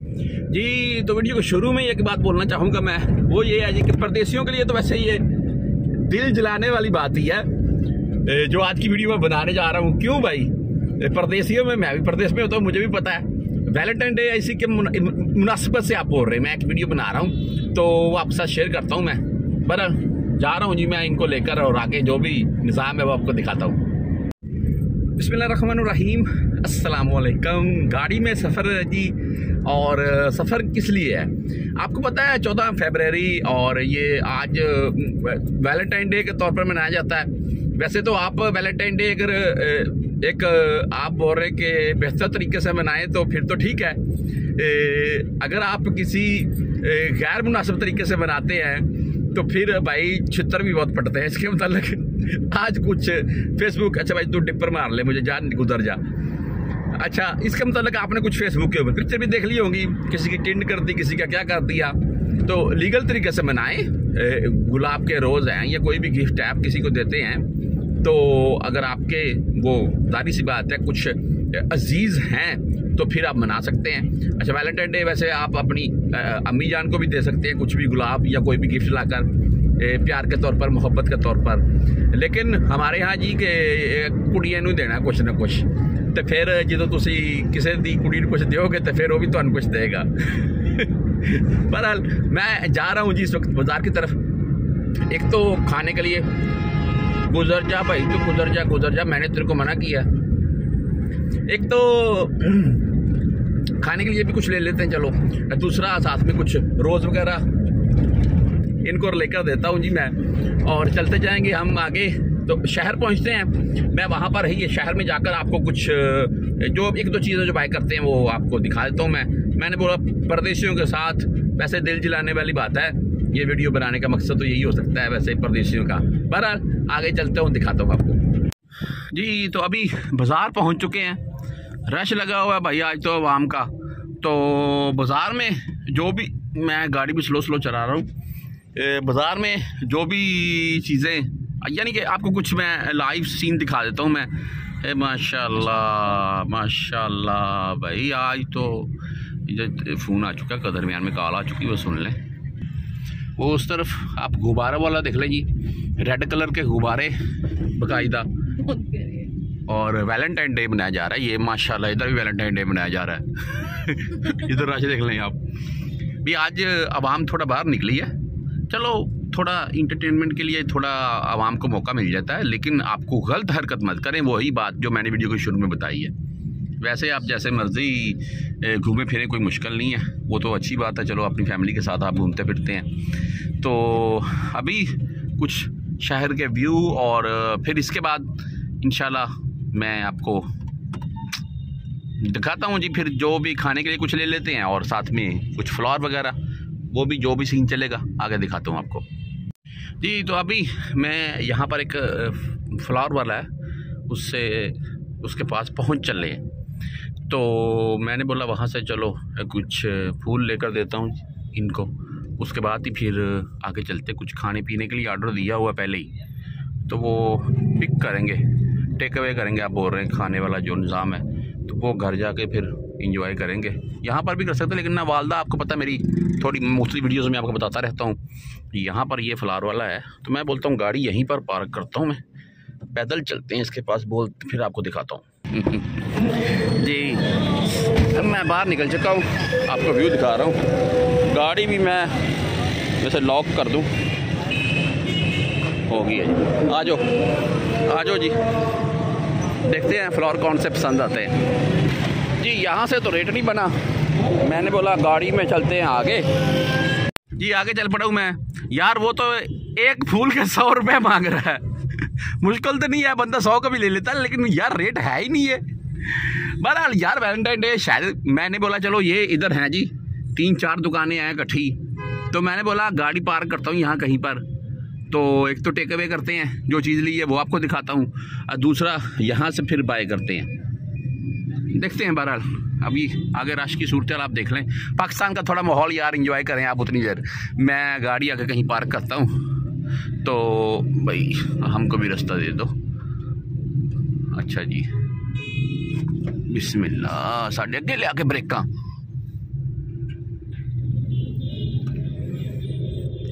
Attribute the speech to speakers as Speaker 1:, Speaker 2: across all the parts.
Speaker 1: जी तो वीडियो को शुरू में एक बात बोलना चाहूँगा मैं। वो ये है जी कि परदेशियों के लिए तो वैसे ये दिल जलाने वाली बात ही है। जो आज की वीडियो में बनाने जा रहा हूँ, क्यों भाई? परदेशियों में, मैं भी प्रदेश में होता हूँ, मुझे भी पता है। वैलेंटाइन डे इसी के मुनासिबत से आप बोल रहे हैं, मैं एक वीडियो बना रहा हूँ तो वो आपके साथ शेयर करता हूँ मैं। पर जा रहा हूँ जी मैं इनको लेकर और आगे जो भी निज़ाम है वो आपको दिखाता हूँ। अस्सलाम वालेकुम गाड़ी में सफ़र है जी और सफ़र किस लिए है? आपको पता है चौदह फरवरी और ये आज वैलेंटाइन डे के तौर पर मनाया जाता है। वैसे तो आप वैलेंटाइन डे अगर एक आप बोल रहे कि बेहतर तरीके से मनाएँ तो फिर तो ठीक है। ए, अगर आप किसी गैर मुनासिब तरीके से मनाते हैं तो फिर भाई छितर भी बहुत पड़ते हैं इसके मतलब आज कुछ फेसबुक अच्छा भाई, तू डिपर मार ले, मुझे जा गुजर जा। अच्छा इसका मतलब आपने कुछ फेसबुक के ऊपर पिक्चर भी देख ली होंगी, किसी की टिंड कर दी, किसी का क्या कर दिया। तो लीगल तरीके से मनाएँ गुलाब के रोज़ हैं या कोई भी गिफ्ट है, आप किसी को देते हैं तो अगर आपके वो जारी सी बात है, कुछ अज़ीज़ हैं तो फिर आप मना सकते हैं। अच्छा वैलेंटाइन डे वैसे आप अपनी अम्मी जान को भी दे सकते हैं, कुछ भी गुलाब या कोई भी गिफ्ट लाकर। प्यार के तौर पर, मोहब्बत के तौर पर। लेकिन हमारे यहाँ जी के कुड़िया नहीं देना कुछ ना कुछ। तो फिर जो तुम किसी दी कुड़ी कुछ दोगे तो फिर वो भी तुम कुछ देगा। बहरहाल, मैं जा रहा हूँ जी इस वक्त बाज़ार की तरफ़। एक तो खाने के लिए, गुजर जा भाई, तू गुजर जा गुजर जा, मैंने तेरे को मना किया। एक तो खाने के लिए भी कुछ ले लेते हैं, चलो। दूसरा साथ में कुछ रोज़ वगैरह इनको लेकर देता हूँ जी मैं। और चलते जाएँगे हम आगे। तो शहर पहुँचते हैं। मैं वहाँ पर ही शहर में जाकर आपको कुछ जो एक दो चीज़ें जो बाय करते हैं वो आपको दिखा देता हूँ मैं। मैंने बोला, परदेशियों के साथ वैसे दिल जिलाने वाली बात है। ये वीडियो बनाने का मकसद तो यही हो सकता है वैसे परदेशियों का। बहरहाल, आगे चलते हूँ दिखाता हूँ आपको। जी तो अभी बाज़ार पहुँच चुके हैं। रश लगा हुआ है भाई आज तो आवाम का। तो बाज़ार में जो भी मैं गाड़ी भी स्लो स्लो चला रहा हूँ। बाज़ार में जो भी चीज़ें, यानी कि आपको कुछ मैं लाइव सीन दिखा देता हूँ मैं। माशाल्लाह माशाल्लाह भाई, आज तो फ़ोन आ चुका है दरमियान में कॉल आ चुकी है, वो सुन लें। वो उस तरफ़ आप गुब्बारा वाला देख लें जी रेड कलर के गुब्बारे, बाकायदा। और वैलेंटाइन डे मनाया जा रहा है, ये माशाल्लाह, इधर भी वैलेंटाइन डे मनाया जा रहा है। इधर राशि देख लें आप। भी आज आवाम थोड़ा बाहर निकली है। चलो, थोड़ा इंटरटेनमेंट के लिए थोड़ा आवाम को मौका मिल जाता है, लेकिन आपको गलत हरकत मत करें, वही बात जो मैंने वीडियो के शुरू में बताई है। वैसे आप जैसे मर्ज़ी घूमे फिरें, कोई मुश्किल नहीं है। वो तो अच्छी बात है, चलो, अपनी फैमिली के साथ आप घूमते फिरते हैं। तो अभी कुछ शहर के व्यू और, फिर इसके बाद इन मैं आपको दिखाता हूँ जी, फिर जो भी खाने के लिए कुछ ले लेते हैं और साथ में कुछ फ्लावर वगैरह। वो भी, जो भी सीन चलेगा, आगे दिखाता हूँ आपको। जी तो अभी मैं यहाँ पर एक फ्लावर वाला है, उससे, उसके पास पहुँच चल रहे हैं। तो मैंने बोला, वहाँ से चलो, कुछ फूल लेकर देता हूँ इनको। उसके बाद ही फिर आगे चलते, कुछ खाने पीने के लिए ऑर्डर दिया हुआ पहले ही। तो वो पिक करेंगे टेक अवे करेंगे, आप बोल रहे हैं, खाने वाला जो निज़ाम है। तो वो घर जाके फिर इंजॉय करेंगे। यहाँ पर भी कर सकते हैं, लेकिन ना वालदा, आपको पता मेरी थोड़ी मोस्टली वीडियोज़ में आपको बताता रहता हूँ। यहाँ पर ये फ्लावर वाला है तो मैं बोलता हूँ, गाड़ी यहीं पर पार्क करता हूँ मैं। पैदल चलते हैं इसके पास, बोल, फिर आपको दिखाता हूँ। जी, अब मैं बाहर निकल चुका हूँ, आपको व्यू दिखा रहा हूँ। गाड़ी भी मैं वैसे लॉक कर दूँ। होगी है आ जाओ आ जाओ जी। देखते हैं फ्लावर कौन से पसंद आते हैं। जी, यहाँ से तो रेट नहीं बना। मैंने बोला, गाड़ी में चलते हैं आगे। जी, आगे चल पड़ा हूँ मैं। यार, वो तो एक फूल के सौ रुपये मांग रहा है। मुश्किल तो नहीं है, बंदा सौ का भी ले लेता है, लेकिन यार रेट है ही नहीं है। बहरहाल, यार वैलेंटाइन डे शायद मैंने बोला, चलो, ये इधर है जी, तीन चार दुकानें हैं इकट्ठी। तो मैंने बोला, गाड़ी पार्क करता हूँ यहाँ कहीं पर। तो एक तो टेक अवे करते हैं, जो चीज़ ली है, वो आपको दिखाता हूँ। और दूसरा, यहाँ से फिर बाय करते हैं। देखते हैं बहरहाल। अभी आगे राष्ट्र की सूरत आप देख लें। पाकिस्तान का थोड़ा माहौल यार इंजॉय करें आप उतनी देर। मैं गाड़ी आके कहीं पार्क करता हूँ। तो भाई, हमको भी रास्ता दे दो। अच्छा जी। बिस्मिल्ला साढ़े अगे आ ब्रेक का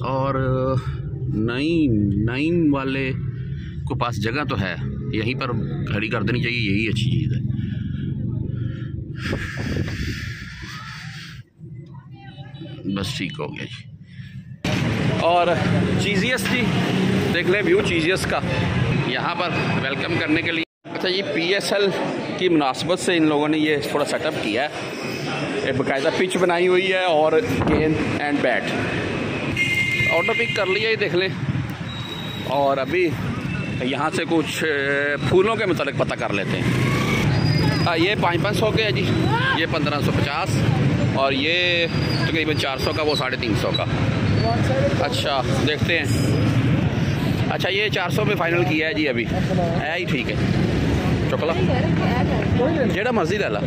Speaker 1: और नाइन नाइन वाले को पास जगह तो है। यहीं पर खड़ी कर देनी चाहिए, यही अच्छी चीज़ है। बस ठीक हो गया जी। और चीजियस जी देख लें व्यू चीजियस का। यहाँ पर वेलकम करने के लिए। अच्छा ये पीएसएल की मुनासबत से इन लोगों ने ये थोड़ा सेटअप किया है। एक बाकायदा पिच बनाई हुई है और गेंद एंड बैट ऑटो पिक कर लिया ये देख लें। और अभी यहाँ से कुछ फूलों के मतलब पता कर लेते हैं। आ, ये पाँच पाँच सौ के है जी। ये पंद्रह सौ पचास। और ये तकरीबन चार सौ का, वो साढ़े तीन सौ का। अच्छा देखते हैं। अच्छा ये चार सौ पे फाइनल किया है जी अभी। है ही ठीक है। चुकला जेड़ा मर्ज़ी ला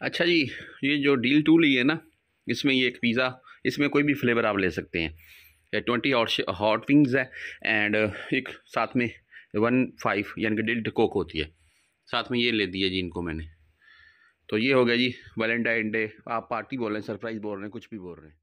Speaker 1: अच्छा जी, ये जो डील टू ली है ना, इसमें ये एक पिज़्ज़ा इसमें कोई भी फ्लेवर आप ले सकते हैं। ट्वेंटी हॉट हॉट विंग्स है एंड एक साथ में वन फाइव यानी कि डिल्ट कोक होती है। साथ में ये ले दिया जी इनको मैंने। तो ये हो गया जी वैलेंटाइन डे आप पार्टी बोल रहे हैं सरप्राइज़ बोल रहे हैं, कुछ भी बोल रहे हैं।